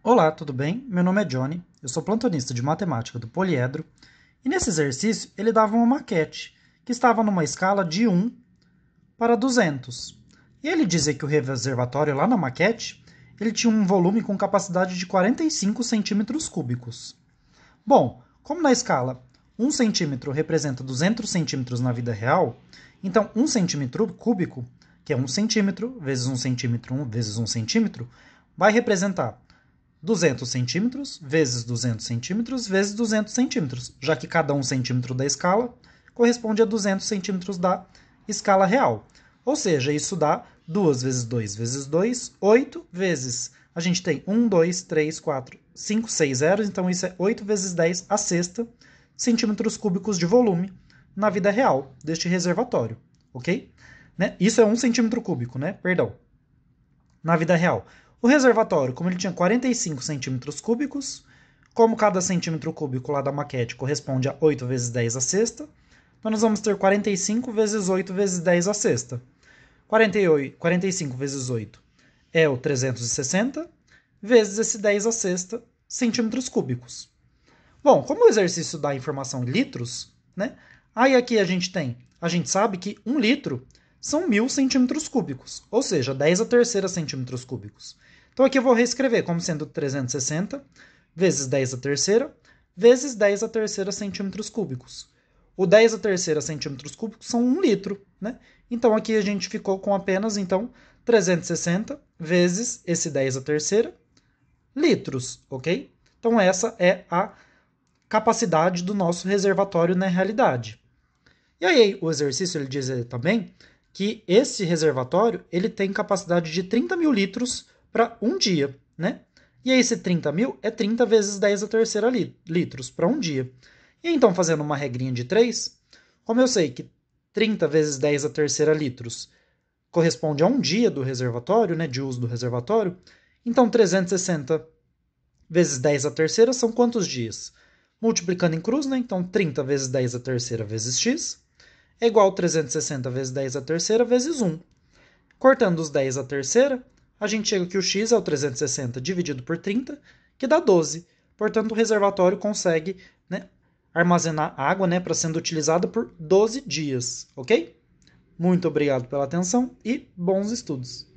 Olá, tudo bem? Meu nome é Johnny, eu sou plantonista de matemática do Poliedro, e nesse exercício ele dava uma maquete que estava numa escala de 1 para 200. E ele dizia que o reservatório lá na maquete ele tinha um volume com capacidade de 45 centímetros cúbicos. Bom, como na escala 1 centímetro representa 200 centímetros na vida real, então 1 centímetro cúbico, que é 1 centímetro vezes 1 centímetro 1 vezes 1 centímetro, vai representar 200 centímetros vezes 200 centímetros vezes 200 centímetros, já que cada 1 centímetro da escala corresponde a 200 centímetros da escala real. Ou seja, isso dá 2 vezes 2 vezes 2, 8 vezes. A gente tem 1, 2, 3, 4, 5, 6 zeros, então isso é 8 vezes 10 a sexta centímetros cúbicos de volume na vida real deste reservatório, ok? Né? Isso é 1 centímetro cúbico, né? Perdão. Na vida real. O reservatório, como ele tinha 45 centímetros cúbicos, como cada centímetro cúbico lá da maquete corresponde a 8 vezes 10 a sexta, então nós vamos ter 45 vezes 8 vezes 10 a sexta. 48, 45 vezes 8 é o 360, vezes esse 10 a sexta centímetros cúbicos. Bom, como o exercício dá informação em litros, né? Aí aqui a gente tem, a gente sabe que um litro são mil centímetros cúbicos, ou seja, 10 a terceira centímetros cúbicos. Então aqui eu vou reescrever como sendo 360 vezes 10 a terceira vezes 10 a terceira centímetros cúbicos. O 10 a terceira centímetros cúbicos são 1 litro, né? Então aqui a gente ficou com apenas então 360 vezes esse 10 a terceira litros, ok? Então essa é a capacidade do nosso reservatório na realidade. E aí o exercício ele diz também que esse reservatório ele tem capacidade de 30 mil litros para um dia, né? E esse 30 mil é 30 vezes 10 a terceira litros para um dia. E então, fazendo uma regrinha de 3, como eu sei que 30 vezes 10 a terceira litros corresponde a um dia do reservatório, né, de uso do reservatório, então 360 vezes 10 a terceira são quantos dias? Multiplicando em cruz, né, então 30 vezes 10 a terceira vezes x é igual a 360 vezes 10 a terceira vezes 1. Cortando os 10 a terceira, a gente chega que o x é o 360 dividido por 30, que dá 12. Portanto, o reservatório consegue né, armazenar água né, para sendo utilizada por 12 dias, ok? Muito obrigado pela atenção e bons estudos!